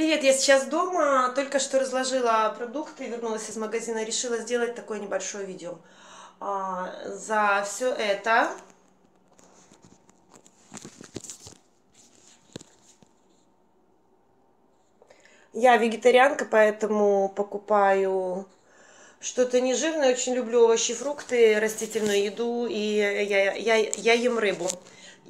Привет, я сейчас дома, только что разложила продукты, вернулась из магазина, решила сделать такое небольшое видео. А, за все это я вегетарианка, поэтому покупаю что-то нежирное, очень люблю овощи, фрукты, растительную еду, и я, я, я ем рыбу.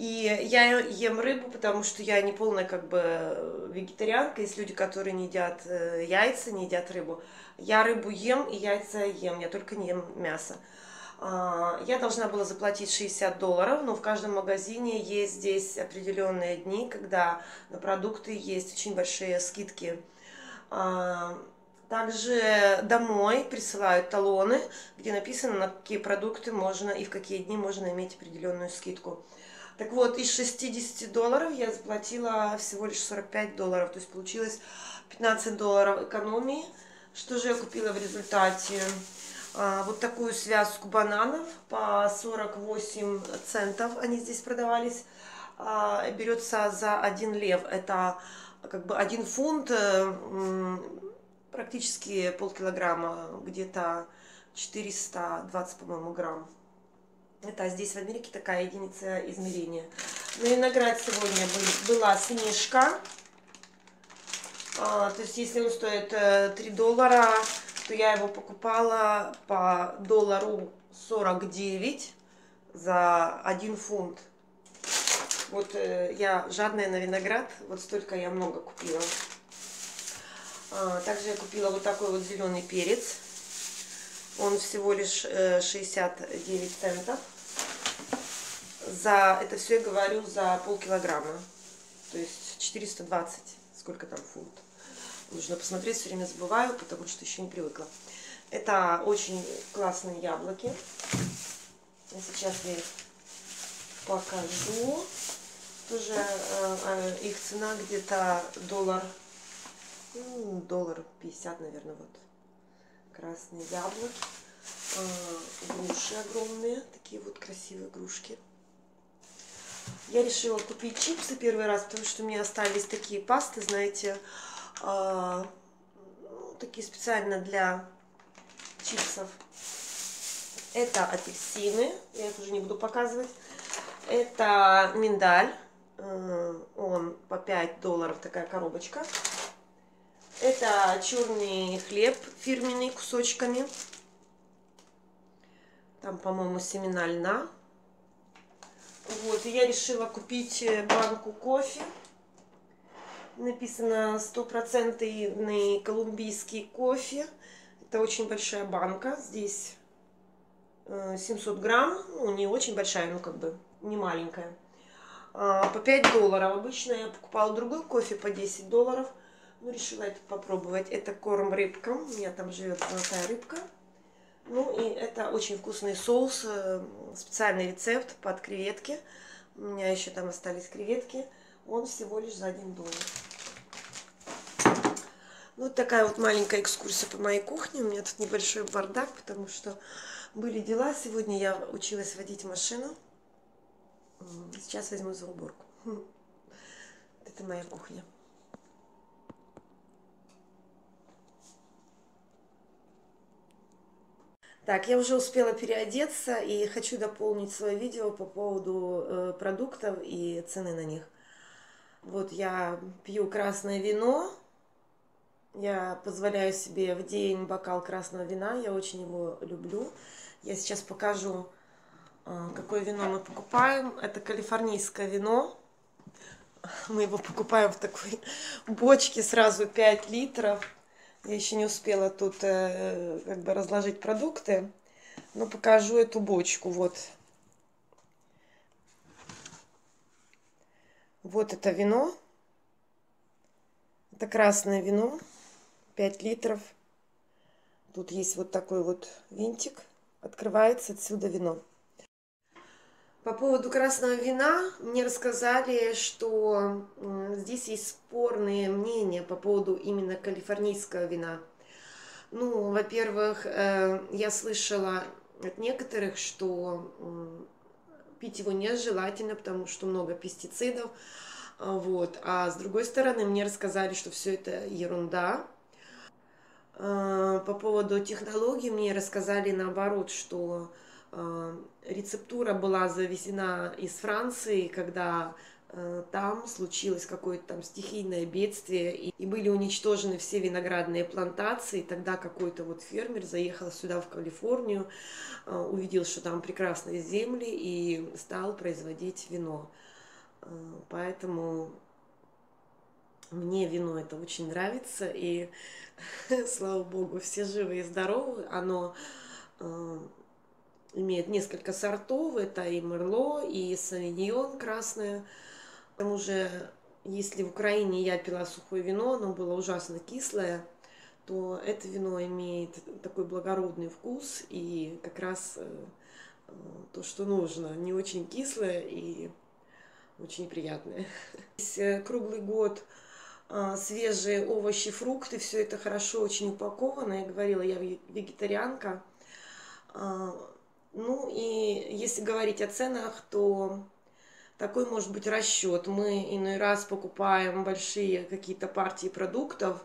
И я ем рыбу, потому что я не полная как бы вегетарианка. Есть люди, которые не едят э, яйца, не едят рыбу. Я рыбу ем и яйца ем, я только не ем мясо. А, я должна была заплатить 60 долларов, но в каждом магазине есть здесь определенные дни, когда на продукты есть очень большие скидки. А, также домой присылают талоны, где написано, на какие продукты можно и в какие дни можно иметь определенную скидку. Так вот, из 60 долларов я заплатила всего лишь 45 долларов, то есть получилось 15 долларов экономии. Что же я купила в результате? А, вот такую связку бананов по 48 центов они здесь продавались. А, берется за 1 лев, это как бы 1 фунт, э, практически полкилограмма, где-то 420, по-моему, грамм. Это здесь в Америке такая единица измерения. На виноград сегодня была снежка. А, то есть, если он стоит 3 э, доллара, то я его покупала по доллару 49 за 1 фунт. Вот э, я жадная на виноград, вот столько я много купила. А, также я купила вот такой вот зеленый перец. Он всего лишь 69 э, центов. За это все я говорю за полкилограмма. То есть 420, сколько там фунт. Нужно посмотреть, все время забываю, потому что еще не привыкла. Это очень классные яблоки. Я сейчас я их покажу. Тоже э, э, их цена где-то доллар, ну, доллар 50, наверное, вот красные яблоки, а, груши огромные, такие вот красивые грушки. Я решила купить чипсы первый раз, потому что у меня остались такие пасты, знаете, а, ну, такие специально для чипсов. Это апельсины, я их уже не буду показывать. Это миндаль, э, он по 5 долларов такая коробочка. Это черный хлеб фирменный кусочками. Там, по-моему, семена льна. Вот, и я решила купить э, банку кофе. Написано стопроцентный колумбийский кофе. Это очень большая банка. Здесь 700 э, грамм. Ну, не очень большая, ну, как бы, не маленькая. А, по 5 долларов. Обычно я покупала другой кофе по 10 долларов. Ну, решила это попробовать. Это корм рыбкам. У меня там живет золотая рыбка. Ну, и это очень вкусный соус, э, специальный рецепт под креветки. У меня еще там остались креветки. Он всего лишь за 1 доллар. Ну, вот такая вот маленькая экскурсия по моей кухне. У меня тут небольшой бардак, потому что были дела. Сегодня я училась водить машину. Сейчас возьму за уборку. Это моя кухня. Так, я уже успела переодеться и хочу дополнить свое видео по поводу э, продуктов и цены на них. Вот я пью красное вино. Я позволяю себе в день бокал красного вина. Я очень его люблю. Я сейчас покажу, э, какое вино мы покупаем. Это калифорнийское вино. Мы его покупаем в такой бочке сразу 5 литров. Я еще не успела тут э, как бы разложить продукты, но покажу эту бочку. Вот. Вот это вино. Это красное вино. 5 литров. Тут есть вот такой вот винтик. Открывается отсюда вино. По поводу красного вина мне рассказали, что здесь есть спорные мнения по поводу именно калифорнийского вина. Ну, во-первых, э, я слышала от некоторых, что пить его нежелательно, потому что много пестицидов. Вот. А с другой стороны, мне рассказали, что все это ерунда. По поводу технологий мне рассказали наоборот, что рецептура была завезена из Франции, когда Э, там случилось какое-то там стихийное бедствие, и, были уничтожены все виноградные плантации. Тогда какой-то вот фермер заехал сюда, в Калифорнию, э, увидел, что там прекрасные земли, и стал производить вино. Э, поэтому мне вино это очень нравится, и слава богу, все живы и здоровы. Оно имеет несколько сортов, это и Мерло, и Савиньон красное, к тому же, если в Украине я пила сухое вино, оно было ужасно кислое, то это вино имеет такой благородный вкус и как раз э, то, что нужно. Не очень кислое и очень приятное. Здесь э, круглый год свежие овощи, фрукты, все это хорошо очень упаковано. Я говорила, я вегетарианка. Ну и если говорить о ценах, то такой может быть расчет. Мы иной раз покупаем большие какие-то партии продуктов,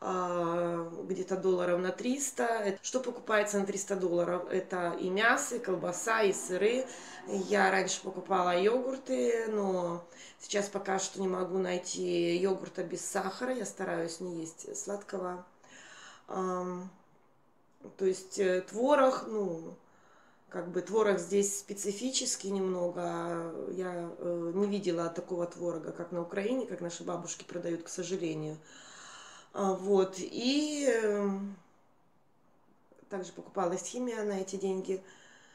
а, где-то долларов на 300. Что покупается на 300 долларов? Это и мясо, и колбаса, и сыры. Я раньше покупала йогурты, но сейчас пока что не могу найти йогурта без сахара. Я стараюсь не есть сладкого. То есть э, творог, ну, как бы творог здесь специфический немного. Я э, не видела такого творога, как на Украине, как наши бабушки продают, к сожалению. А, вот. И э, также покупалась химия на эти деньги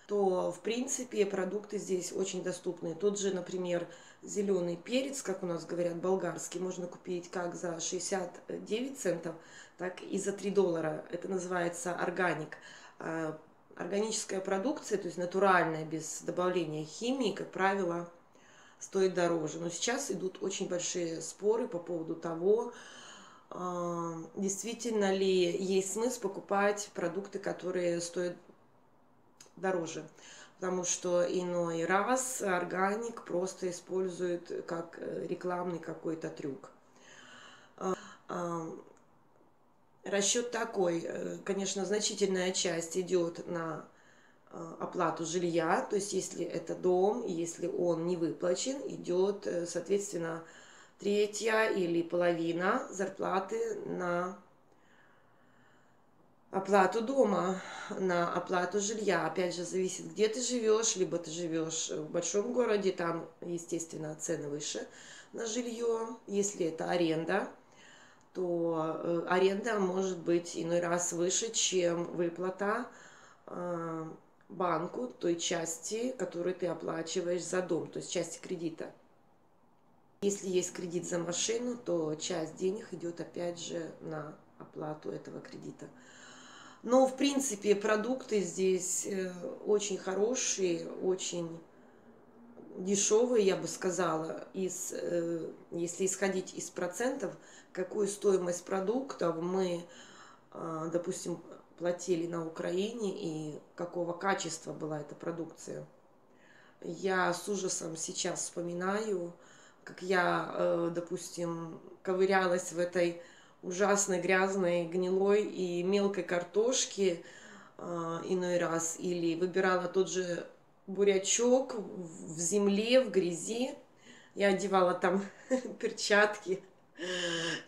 то в принципе продукты здесь очень доступны. Тот же, например, зеленый перец, как у нас говорят, болгарский, можно купить как за 69 центов, так и за 3 доллара. Это называется органик. А, органическая продукция, то есть натуральная, без добавления химии, как правило, стоит дороже. Но сейчас идут очень большие споры по поводу того, а, действительно ли есть смысл покупать продукты, которые стоят дороже. Потому что иной раз органик просто используют как э, рекламный какой-то трюк. Расчет такой, э, конечно, значительная часть идет на э, оплату жилья, то есть если это дом, если он не выплачен, идет, э, соответственно, третья или половина зарплаты на оплату дома, на оплату жилья. Опять же, зависит, где ты живешь, либо ты живешь в большом городе, там, естественно, цены выше на жилье, если это аренда – то аренда может быть иной раз выше, чем выплата э, банку той части, которую ты оплачиваешь за дом, то есть части кредита. Если есть кредит за машину, то часть денег идет опять же на оплату этого кредита. Но, в принципе, продукты здесь э, очень хорошие, очень дешевые, я бы сказала, из, если исходить из процентов – какую стоимость продуктов мы, а, допустим, платили на Украине и какого качества была эта продукция. Я с ужасом сейчас вспоминаю, как я, э, допустим, ковырялась в этой ужасной грязной, гнилой и мелкой картошке а, иной раз, или выбирала тот же бурячок в земле, в грязи. Я одевала там перчатки,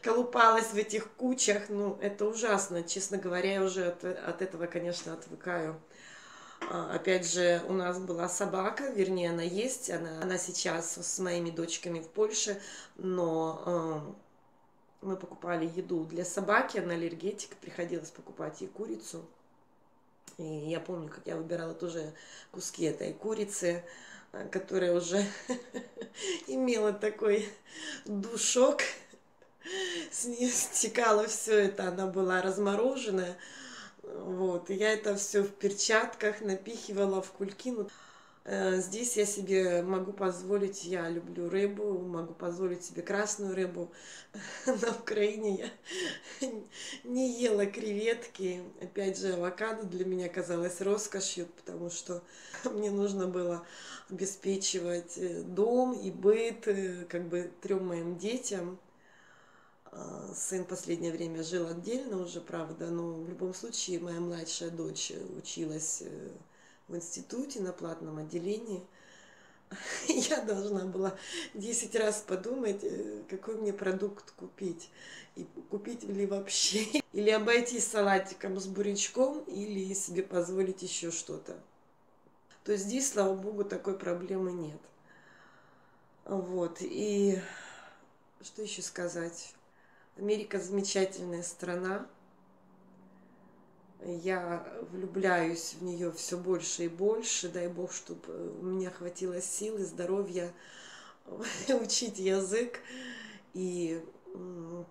колупалась в этих кучах. Ну, это ужасно. Честно говоря, я уже от, от этого, конечно, отвыкаю. А, опять же, у нас была собака, вернее, она есть, она, она сейчас с моими дочками в Польше, но э, мы покупали еду для собаки, она аллергетик, приходилось покупать ей курицу. И я помню, как я выбирала тоже куски этой курицы, а, которая уже имела такой душок с нее стекало все это, она была размороженная. Вот, и я это все в перчатках напихивала в кульки. Э, здесь я себе могу позволить, я люблю рыбу, могу позволить себе красную рыбу. На Украине я не ела креветки. Опять же, авокадо для меня казалось роскошью, потому что мне нужно было обеспечивать э, дом и быт э, как бы трем моим детям. А, сын последнее время жил отдельно уже, правда, но в любом случае моя младшая дочь училась в институте на платном отделении. Я должна была 10 раз подумать, э, какой мне продукт купить. И купить ли вообще. Или обойтись салатиком с бурячком, или себе позволить еще что-то. То есть здесь, слава богу, такой проблемы нет. Вот. И что еще сказать? Америка замечательная страна я влюбляюсь в нее все больше и больше. Дай Бог, чтобы у меня хватило силы, здоровья учить язык и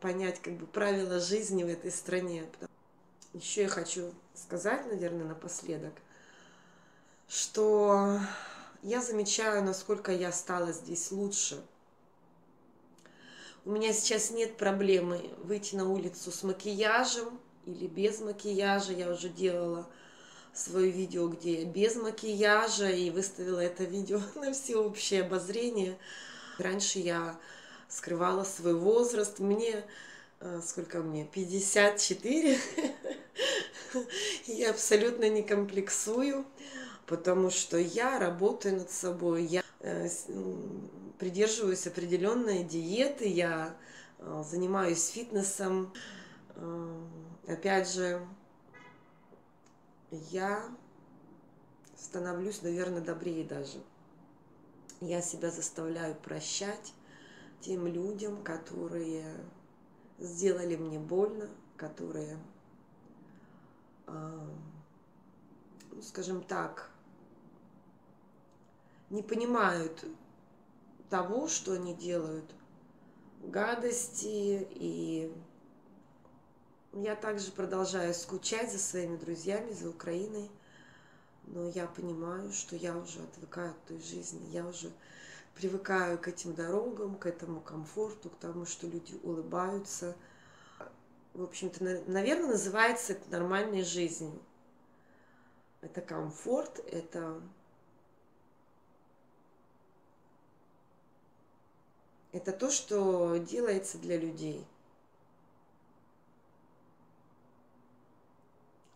понять как бы правила жизни в этой стране. Еще я хочу сказать, наверное, напоследок, что я замечаю, насколько я стала здесь лучше. У меня сейчас нет проблемы выйти на улицу с макияжем, или без макияжа. Я уже делала свое видео, где я без макияжа, и выставила это видео на всеобщее обозрение. Раньше я скрывала свой возраст. Мне, э, сколько мне, 54. Я абсолютно не комплексую, потому что я работаю над собой. Я э, придерживаюсь определенной диеты, я э, занимаюсь фитнесом, опять же, я становлюсь, наверное, добрее даже. Я себя заставляю прощать тем людям, которые сделали мне больно, которые, ну, скажем так, не понимают того, что они делают, гадости и я также продолжаю скучать за своими друзьями, за Украиной, но я понимаю, что я уже отвыкаю от той жизни, я уже привыкаю к этим дорогам, к этому комфорту, к тому, что люди улыбаются. В общем-то, наверное, называется это нормальной жизнью. Это комфорт, это это то, что делается для людей –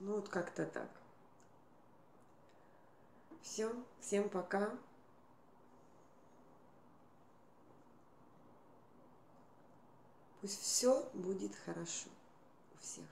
Ну вот как-то так. Все, всем пока. Пусть все будет хорошо у всех.